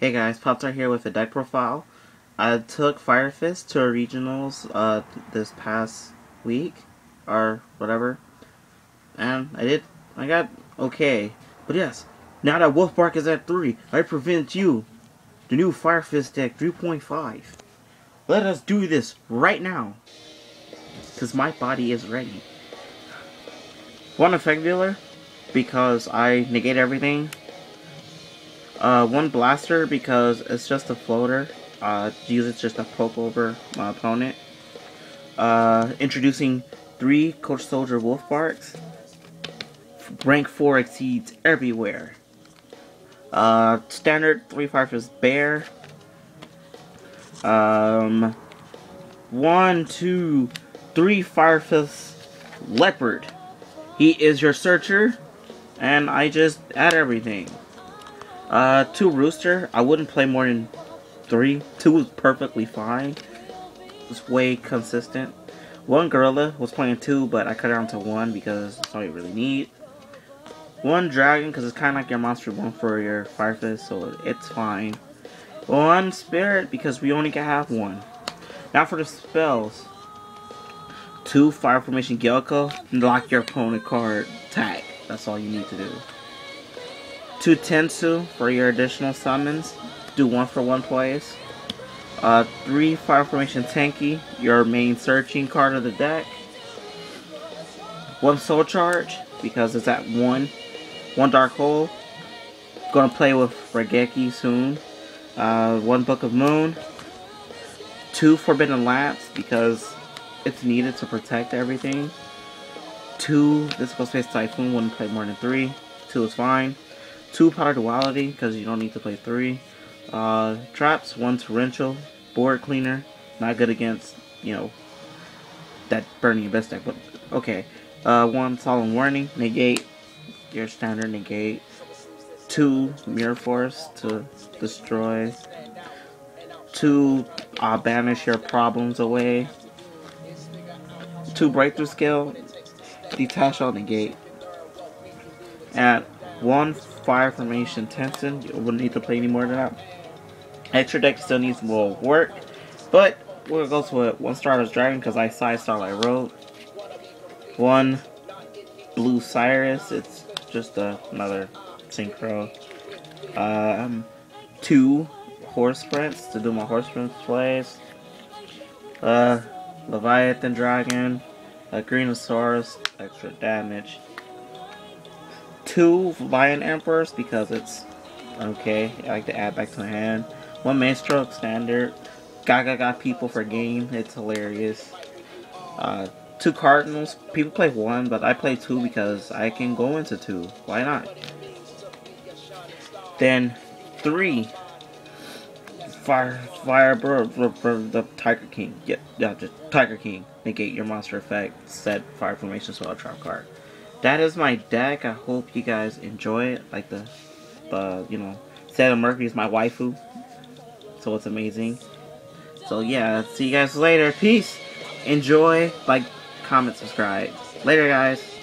Hey guys, Poptart here with a deck profile. I took Fire Fist to a regionals uh, this past week, or whatever, and I did, I got okay. But yes, now that Wolfbark is at 3, I prevent you, the new Fire Fist deck 3.5. Let us do this right now, because my body is ready. One Effect Veiler, because I negate everything, uh, one blaster because it's just a floater. Uh, use it just to poke over my opponent. Uh, introducing three Coach Soldier Wolfbarks. Rank 4 Xyz everywhere. Uh, standard 3 Firefist Bear. Um, one, two, three Firefist Leopard. He is your searcher, and I just add everything. Uh, two Rooster. I wouldn't play more than three. Two is perfectly fine. It's way consistent. One Gorilla was playing two, but I cut it down to one because that's all you really need. One Dragon, because it's kind of like your monster one for your Fire Fist, so it's fine. One Spirit, because we only can have one. Now for the spells. Two Fire Formation Gyokko, lock your opponent card tag. That's all you need to do. Two Tensu for your additional summons. Do one for one plays. Uh, three Fire Formation Tenki, your main searching card of the deck. One Soul Charge, because it's at one. One Dark Hole. Gonna play with Raigeki soon. Uh, one Book of Moon. Two Forbidden Lance, because it's needed to protect everything. Two Mystical Space Typhoon, wouldn't play more than three. Two is fine two pot of duality because you don't need to play three. Uh, traps, one torrential, board cleaner, not good against, you know, that burning abyss deck, but okay. Uh, one solemn warning, negate, your standard negate. Two mirror force to destroy. Two uh, banish your problems away. Two breakthrough skill, detach all negate. And one fire formation Tensen. You wouldn't need to play any more than that. Extra deck still needs more work. But we'll go to it. One Stardust Dragon because I side Starlight Road. One Blue Cyrus. It's just another synchro. Um, two Horse Prince to do my Horse Prince plays. Uh, Leviathan Dragon. A Greenosaurus. Extra damage two Lion Emperors because it's okay. I like to add back to my hand. One Maestroke standard. Gaga got people for game. It's hilarious. Uh, two Cardinals. People play one, but I play two because I can go into two. Why not? Then three. Fire, fire, bro, bro, bro, the Tiger King. Yeah, yeah, just Tiger King. Negate your monster effect. Set fire formation so trap card that is my deck. I hope you guys enjoy it. Like the, the you know, Sarah Murphy is my waifu, so it's amazing. So yeah, see you guys later. Peace. Enjoy. Like, comment, subscribe. Later, guys.